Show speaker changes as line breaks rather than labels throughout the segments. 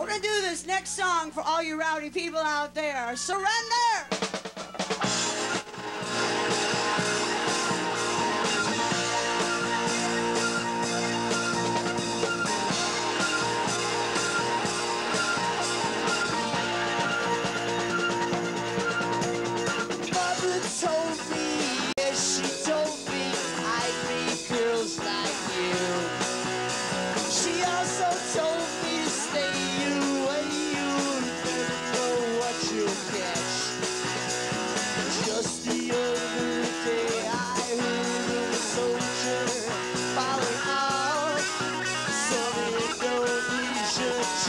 We're going to do this next song for all you rowdy people out there. Surrender!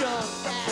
show.